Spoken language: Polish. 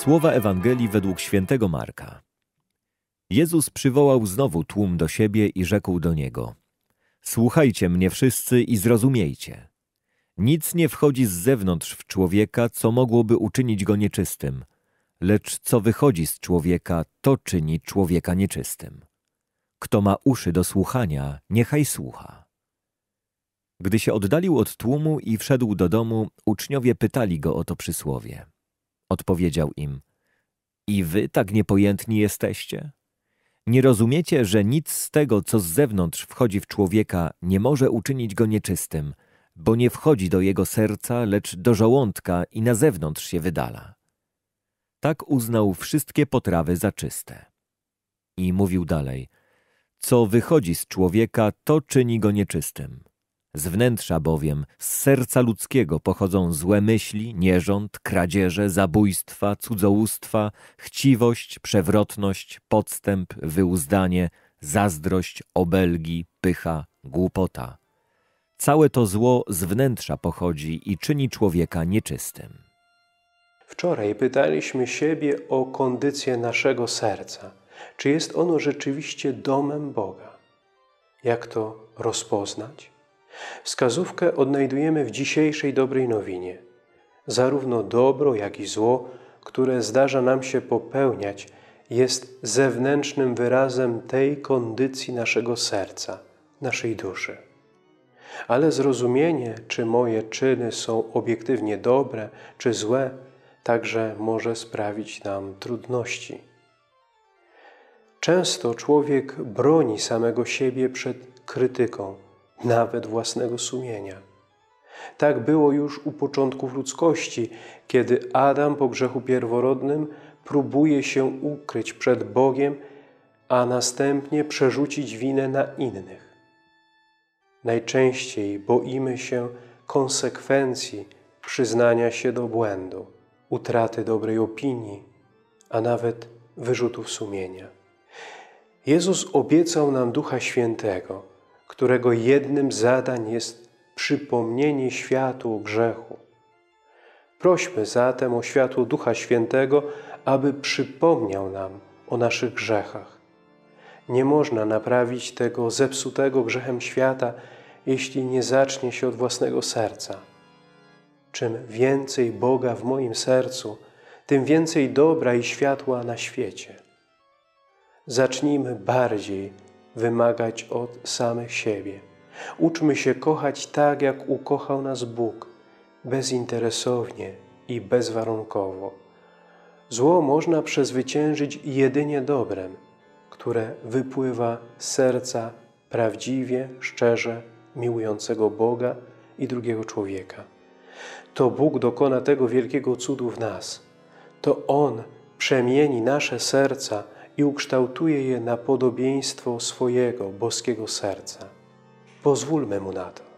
Słowa Ewangelii według świętego Marka. Jezus przywołał znowu tłum do siebie i rzekł do niego: Słuchajcie mnie wszyscy i zrozumiejcie. Nic nie wchodzi z zewnątrz w człowieka, co mogłoby uczynić go nieczystym, lecz co wychodzi z człowieka, to czyni człowieka nieczystym. Kto ma uszy do słuchania, niechaj słucha. Gdy się oddalił od tłumu i wszedł do domu, uczniowie pytali go o to przysłowie. Odpowiedział im: I wy tak niepojętni jesteście? Nie rozumiecie, że nic z tego, co z zewnątrz wchodzi w człowieka, nie może uczynić go nieczystym, bo nie wchodzi do jego serca, lecz do żołądka i na zewnątrz się wydala. Tak uznał wszystkie potrawy za czyste. I mówił dalej: Co wychodzi z człowieka, to czyni go nieczystym. Z wnętrza bowiem, z serca ludzkiego pochodzą złe myśli, nierząd, kradzieże, zabójstwa, cudzołóstwa, chciwość, przewrotność, podstęp, wyuzdanie, zazdrość, obelgi, pycha, głupota. Całe to zło z wnętrza pochodzi i czyni człowieka nieczystym. Wczoraj pytaliśmy siebie o kondycję naszego serca. Czy jest ono rzeczywiście domem Boga? Jak to rozpoznać? Wskazówkę odnajdujemy w dzisiejszej dobrej nowinie. Zarówno dobro, jak i zło, które zdarza nam się popełniać, jest zewnętrznym wyrazem tej kondycji naszego serca, naszej duszy. Ale zrozumienie, czy moje czyny są obiektywnie dobre, czy złe, także może sprawić nam trudności. Często człowiek broni samego siebie przed krytyką, nawet własnego sumienia. Tak było już u początków ludzkości, kiedy Adam po grzechu pierworodnym próbuje się ukryć przed Bogiem, a następnie przerzucić winę na innych. Najczęściej boimy się konsekwencji przyznania się do błędu, utraty dobrej opinii, a nawet wyrzutów sumienia. Jezus obiecał nam Ducha Świętego – którego jednym z zadań jest przypomnienie światu o grzechu. Prośmy zatem o światło Ducha Świętego, aby przypomniał nam o naszych grzechach. Nie można naprawić tego zepsutego grzechem świata, jeśli nie zacznie się od własnego serca. Czym więcej Boga w moim sercu, tym więcej dobra i światła na świecie. Zacznijmy bardziej wymagać od samych siebie. Uczmy się kochać tak, jak ukochał nas Bóg, bezinteresownie i bezwarunkowo. Zło można przezwyciężyć jedynie dobrem, które wypływa z serca prawdziwie, szczerze miłującego Boga i drugiego człowieka. To Bóg dokona tego wielkiego cudu w nas. To On przemieni nasze serca i ukształtuje je na podobieństwo swojego boskiego serca. Pozwólmy Mu na to.